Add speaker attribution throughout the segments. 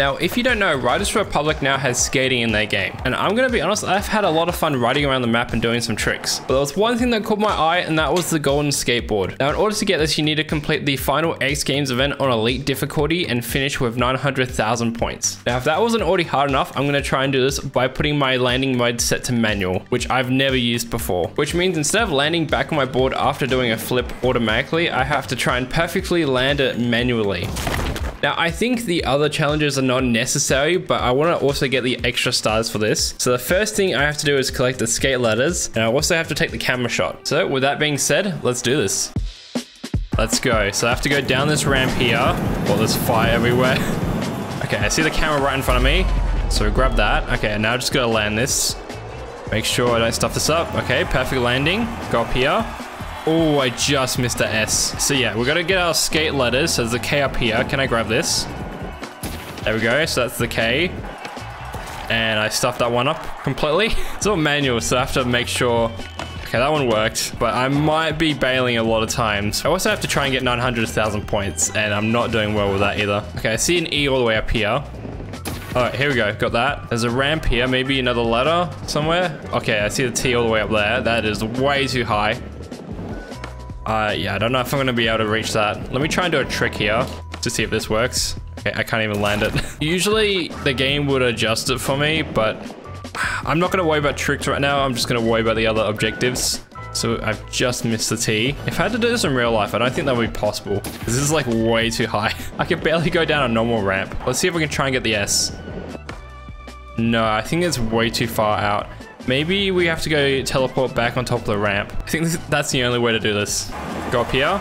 Speaker 1: Now, if you don't know, Riders Republic now has skating in their game. And I'm gonna be honest, I've had a lot of fun riding around the map and doing some tricks. But there was one thing that caught my eye, and that was the golden skateboard. Now, in order to get this, you need to complete the final X Games event on elite difficulty and finish with 900,000 points. Now, if that wasn't already hard enough, I'm gonna try and do this by putting my landing mode set to manual, which I've never used before. Which means instead of landing back on my board after doing a flip automatically, I have to try and perfectly land it manually. Now, I think the other challenges are not necessary, but I want to also get the extra stars for this. So the first thing I have to do is collect the skate letters, and I also have to take the camera shot. So with that being said, let's do this. Let's go. So I have to go down this ramp here. Oh, there's fire everywhere. okay, I see the camera right in front of me. So grab that. Okay, now I just gotta land this. Make sure I don't stuff this up. Okay, perfect landing. Go up here. Oh, I just missed the S. So yeah, we got to get our skate letters. So there's a K up here. Can I grab this? There we go. So that's the K. And I stuffed that one up completely. It's all manual, so I have to make sure... Okay, that one worked, but I might be bailing a lot of times. I also have to try and get 900,000 points, and I'm not doing well with that either. Okay, I see an E all the way up here. All right, here we go. Got that. There's a ramp here. Maybe another letter somewhere. Okay, I see the T all the way up there. That is way too high. Uh, yeah, I don't know if I'm to be able to reach that. Let me try and do a trick here to see if this works. Okay, I can't even land it. Usually the game would adjust it for me, but I'm not to worry about tricks right now. I'm just to worry about the other objectives. So I've just missed the T. If I had to do this in real life, I don't think that would be possible. This is like way too high. I can barely go down a normal ramp. Let's see if we can try and get the S. No, I think it's way too far out. Maybe we have to go teleport back on top of the ramp. I think this, that's the only way to do this. Go up here.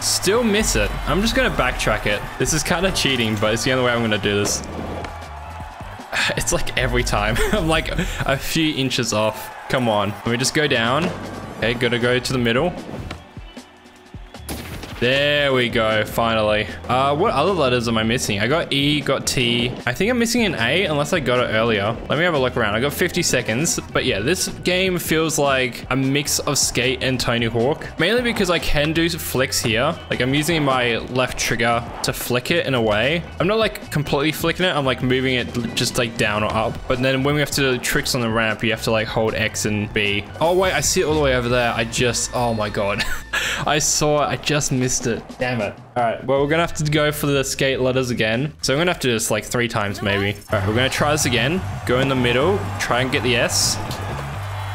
Speaker 1: Still miss it. I'm just going to backtrack it. This is kind of cheating, but it's the only way I'm going to do this. It's like every time. I'm like a few inches off. Come on. Let me just go down. Okay, gotta go to the middle. There we go, finally. Uh, what other letters am I missing? I got E, got T. I think I'm missing an A unless I got it earlier. Let me have a look around. I got 50 seconds. But yeah, this game feels like a mix of Skate and Tony Hawk. Mainly because I can do flicks here. Like I'm using my left trigger to flick it in a way. I'm not like completely flicking it. I'm like moving it just like down or up. But then when we have to do tricks on the ramp, you have to like hold X and B. Oh wait, I see it all the way over there. I just, oh my God. I saw it. I just missed it. Damn it. All right, well, we're gonna have to go for the skate letters again. So I'm gonna have to do this like three times maybe. All right, we're gonna try this again. Go in the middle, try and get the S.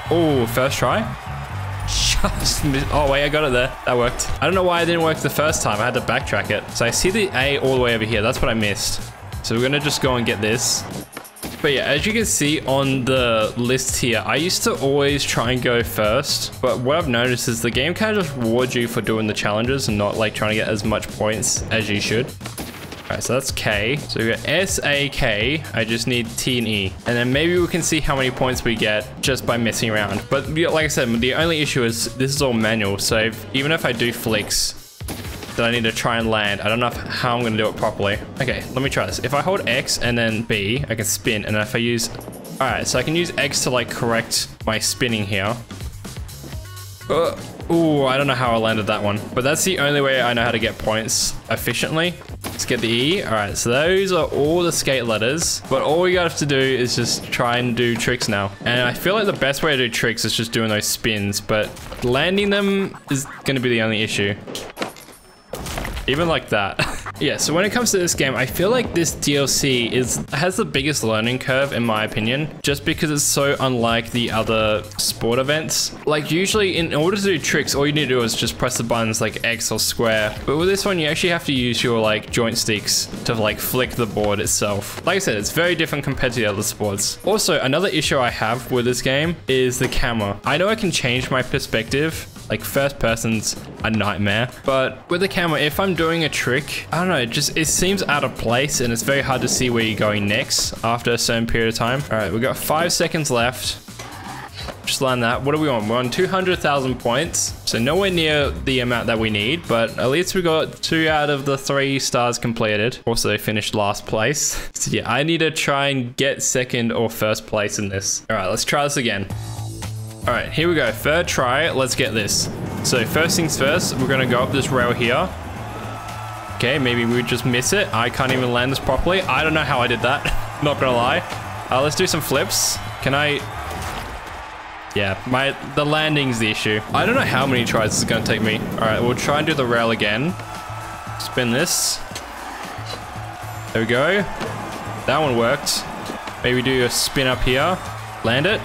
Speaker 1: Oh, first try. Just. Oh, wait, I got it there. That worked. I don't know why it didn't work the first time. I had to backtrack it. So I see the A all the way over here. That's what I missed. So we're gonna just go and get this. But yeah, as you can see on the list here, I used to always try and go first. But what I've noticed is the game kind of just rewards you for doing the challenges and not like trying to get as much points as you should. Alright, so that's K. So we got S, A, K. I just need T and E. And then maybe we can see how many points we get just by messing around. But like I said, the only issue is this is all manual. So if, even if I do flicks, that I need to try and land. I don't know how I'm to do it properly. Okay, let me try this. If I hold X and then B, I can spin. And if I use... Alright, so I can use X to like correct my spinning here. Uh, ooh, I don't know how I landed that one. But that's the only way I know how to get points efficiently. Let's get the E. All right, so those are all the skate letters. But all we have to do is just try and do tricks now. And I feel like the best way to do tricks is just doing those spins. But landing them is going to be the only issue. Even like that. yeah, so when it comes to this game, I feel like this DLC is has the biggest learning curve in my opinion, just because it's so unlike the other sport events. Like usually in order to do tricks, all you need to do is just press the buttons like X or square. But with this one, you actually have to use your like joint sticks to like flick the board itself. Like I said, it's very different compared to the other sports. Also, another issue I have with this game is the camera. I know I can change my perspective like first person's a nightmare. But with the camera, if I'm doing a trick, I don't know, it just it seems out of place and it's very hard to see where you're going next after a certain period of time. All right, we've got five seconds left. Just land that. What are we on? We're on 200,000 points. So nowhere near the amount that we need, but at least we got two out of the three stars completed. Also, they finished last place. So yeah, I need to try and get second or first place in this. All right, let's try this again. All right, here we go. Third try. Let's get this. So first things first, we're going to go up this rail here. Okay, maybe we just miss it. I can't even land this properly. I don't know how I did that. Not gonna lie. Uh, let's do some flips. Can I... Yeah, my the landing's the issue. I don't know how many tries this is gonna take me. All right, we'll try and do the rail again. Spin this. There we go. That one worked. Maybe do a spin up here. Land it.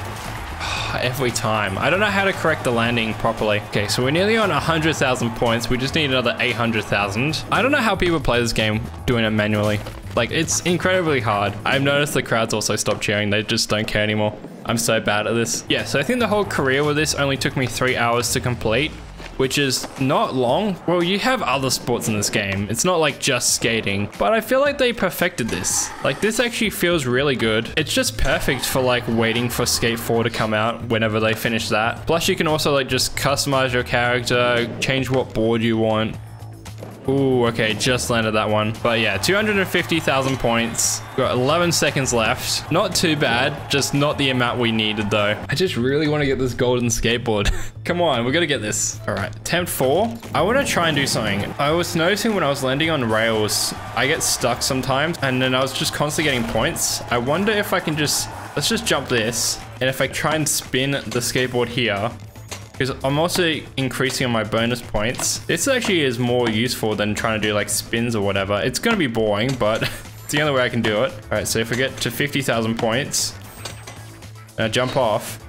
Speaker 1: Every time. I don't know how to correct the landing properly. Okay, so we're nearly on 100,000 points. We just need another 800,000. I don't know how people play this game doing it manually. Like, it's incredibly hard. I've noticed the crowds also stop cheering. They just don't care anymore. I'm so bad at this. Yeah, so I think the whole career with this only took me three hours to complete which is not long. Well, you have other sports in this game. It's not like just skating, but I feel like they perfected this. Like this actually feels really good. It's just perfect for like waiting for Skate 4 to come out whenever they finish that. Plus you can also like just customize your character, change what board you want. Ooh, okay, just landed that one. But yeah, 250,000 points. Got 11 seconds left. Not too bad, just not the amount we needed though. I just really want to get this golden skateboard. Come on, we're gonna get this. All right, attempt four. I want to try and do something. I was noticing when I was landing on rails, I get stuck sometimes and then I was just constantly getting points. I wonder if I can just, let's just jump this. And if I try and spin the skateboard here, because I'm also increasing on my bonus points. This actually is more useful than trying to do like spins or whatever. It's going to be boring, but it's the only way I can do it. All right, so if we get to 50,000 points, and I jump off,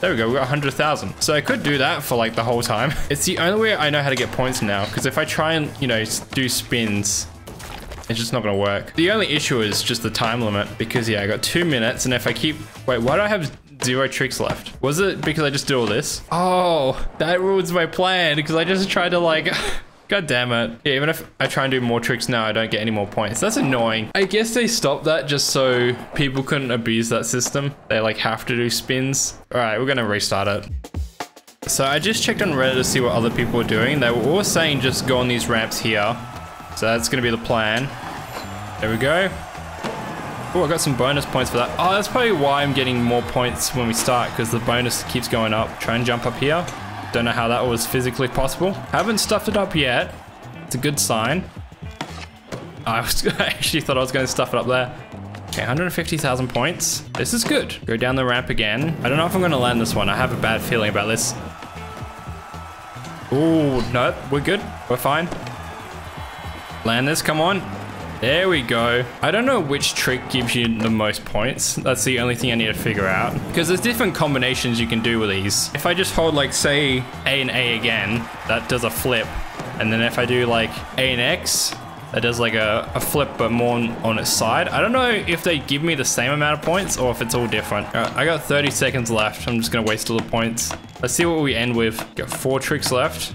Speaker 1: there we go, we got 100,000. So I could do that for like the whole time. It's the only way I know how to get points now, because if I try and, you know, do spins, it's just not gonna work. The only issue is just the time limit, because yeah, I got two minutes, and if I keep, wait, why do I have zero tricks left. Was it because I just did all this? Oh, that ruins my plan because I just tried to like... God damn it. Yeah, even if I try and do more tricks now, I don't get any more points. That's annoying. I guess they stopped that just so people couldn't abuse that system. They like have to do spins. All right, we're gonna restart it. So I just checked on Reddit to see what other people were doing. They were all saying just go on these ramps here. So that's gonna be the plan. There we go. Oh, I got some bonus points for that. Oh, that's probably why I'm getting more points when we start, because the bonus keeps going up. Try and jump up here. Don't know how that was physically possible. Haven't stuffed it up yet. It's a good sign. I, was, I actually thought I was going to stuff it up there. Okay, 150,000 points. This is good. Go down the ramp again. I don't know if I'm going to land this one. I have a bad feeling about this. Oh, no, we're good. We're fine. Land this, come on. There we go. I don't know which trick gives you the most points. That's the only thing I need to figure out. Because there's different combinations you can do with these. If I just hold like, say, A and A again, that does a flip. And then if I do like A and X, that does like a, a flip but more on, on, its side. I don't know if they give me the same amount of points or if it's all different. Right, I got 30 seconds left. I'm just gonna waste all the points. Let's see what we end with. Got four tricks left.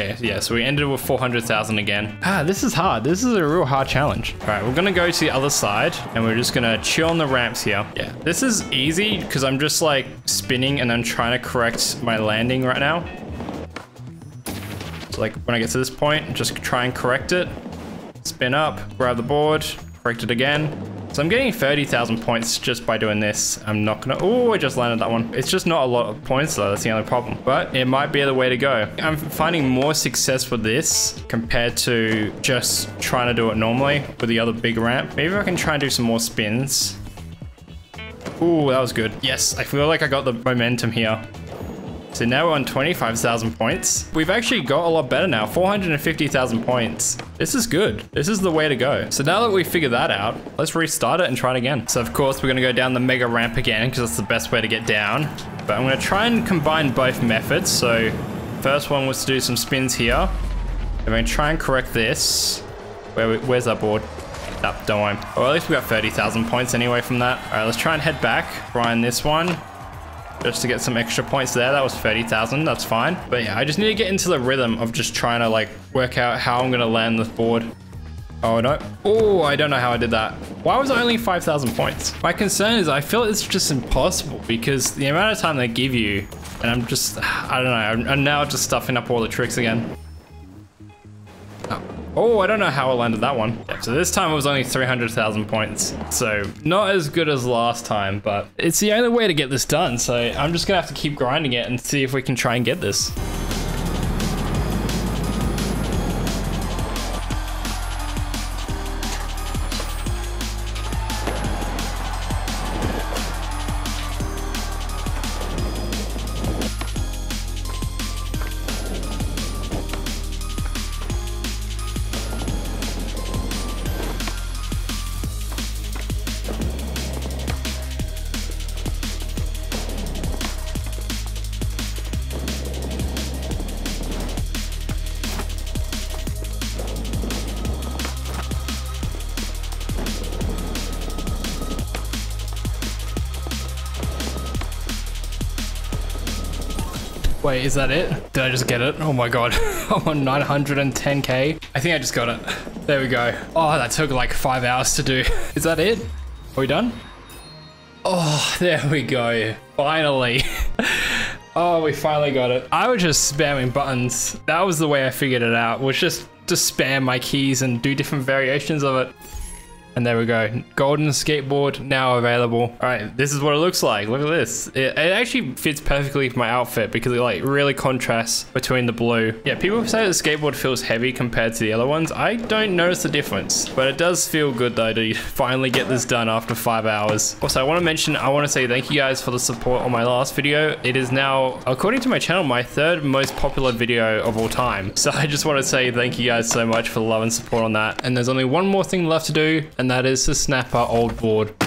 Speaker 1: Okay, yeah, so we ended with 400,000 again. Ah, this is hard. This is a real hard challenge. All right, we're gonna go to the other side and we're just gonna chill on the ramps here. Yeah, this is easy because I'm just like spinning and I'm trying to correct my landing right now. So like when I get to this point, just try and correct it. Spin up, grab the board, correct it again. So I'm getting 30,000 points just by doing this. I'm not gonna, oh, I just landed that one. It's just not a lot of points though, that's the only problem. But it might be the way to go. I'm finding more success with this compared to just trying to do it normally with the other big ramp. Maybe I can try and do some more spins. Ooh, that was good. Yes, I feel like I got the momentum here. So now we're on 25,000 points. We've actually got a lot better now, 450,000 points. This is good. This is the way to go. So now that we figured that out, let's restart it and try it again. So of course, we're gonna go down the mega ramp again because that's the best way to get down. But I'm gonna try and combine both methods. So first one was to do some spins here. I'm gonna try and correct this. Where, where's our board? Oh, don't worry. Well, at least we got 30,000 points anyway from that. All right, let's try and head back. Grind this one just to get some extra points there. That was 30,000, that's fine. But yeah, I just need to get into the rhythm of just trying to like work out how I'm gonna land this board. Oh no. Oh, I don't know how I did that. Why was I only 5,000 points? My concern is I feel it's just impossible because the amount of time they give you, and I'm just, I don't know, I'm, I'm now just stuffing up all the tricks again. Oh, I don't know how I landed that one. Yeah, so this time it was only 300,000 points. So not as good as last time, but it's the only way to get this done. So I'm just gonna have to keep grinding it and see if we can try and get this. Wait, is that it? Did I just get it? Oh my god. I'm on 910k. I think I just got it. There we go. Oh, that took like five hours to do. Is that it? Are we done? Oh, there we go. Finally. oh, we finally got it. I was just spamming buttons. That was the way I figured it out, was just to spam my keys and do different variations of it. And there we go. Golden skateboard now available. All right, this is what it looks like. Look at this. It, it, actually fits perfectly with my outfit because it like really contrasts between the blue. Yeah, people say the skateboard feels heavy compared to the other ones. I don't notice the difference, but it does feel good though to finally get this done after five hours. Also, I want to mention, I want to say thank you guys for the support on my last video. It is now, according to my channel, my third most popular video of all time. So I just want to say thank you guys so much for the love and support on that. And there's only one more thing left to do and that is to snap our old board.